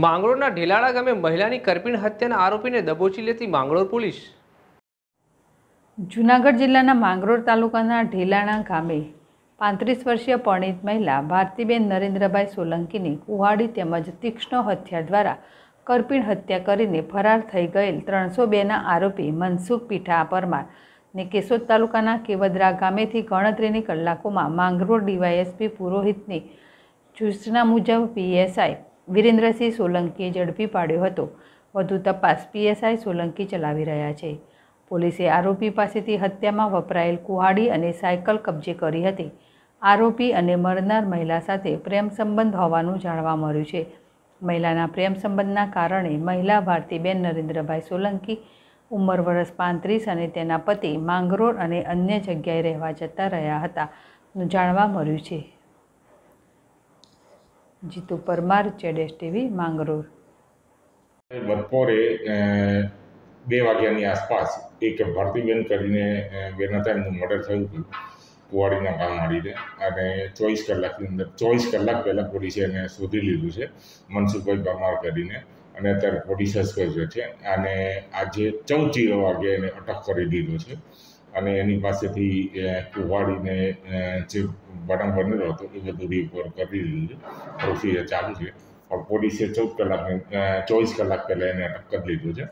માંગરોળના ઢેલાળા ગામે મહિલાની કરપીણ હત્યાના આરોપીને દબોચી લેતી માંગરોળ પોલીસ. જૂનાગઢ જિલ્લાના માંગરોળ તાલુકાના ઢેલાણા ગામે પાંત્રીસ વર્ષીય પરણિત મહિલા ભારતીબેન નરેન્દ્રભાઈ સોલંકીની કુહાડી તેમજ તીક્ષ્ણ હત્યા દ્વારા કરપીણ હત્યા કરીને ફરાર થઈ ગયેલ ત્રણસો બેના આરોપી મનસુખ પીઠા પરમાર ને કેશોદ તાલુકાના કેવદરા ગામેથી ગણતરીની કલાકોમાં માંગરોળ ડીવાયએસપી પુરોહિતની સૂચના મુજબ પીએસઆઈ વિરેન્દ્રસિંહ સોલંકીએ ઝડપી પાડ્યો હતો. વધુ તપાસ પીએસઆઈ સોલંકી ચલાવી રહ્યા છે. પોલીસે આરોપી પાસેથી હત્યામાં વપરાયેલ કુહાડી અને સાયકલ કબજે કરી હતી. આરોપી અને મરનાર મહિલા સાથે પ્રેમ સંબંધ હોવાનું જાણવા મળ્યું છે. મહિલાના પ્રેમ સંબંધના કારણે મહિલા ભારતીબેન નરેન્દ્રભાઈ સોલંકી ઉંમર વર્ષ પાંત્રીસ અને તેના પતિ માંગરોળ અને અન્ય જગ્યાએ રહેવા જતા રહ્યા હતા. જાણવા મળ્યું છે. જીતુ પરમાર જેડેશ ટીવી, માંગરોળ. બપોરે બે વાગ્યાની આસપાસ એક ભારતીબેન કરીને બેન હતા એમનું મર્ડર થયું હતું, કુવાડીના ગામવાળીને અને ચોવીસ કલાકની અંદર, ચોવીસ કલાક પહેલાં પોલીસે એને શોધી લીધું છે, મનસુખભાઈ બામાર કરીને. અને અત્યારે પોલીસ સસ્પેન્ડ છે, અને આજે ચૌદ જીરો વાગે એને અટક કરી દીધો છે. અને એની પાસેથી કુવાડીને જે બનાવ બનેલો હતો એ બધું રિકવર કરી દીધું. છે પ્રોસિજર ચાલુ છે. પોલીસે ચૌદ કલાક ચોવીસ કલાક પહેલાં એને અટક કરી લીધું છે.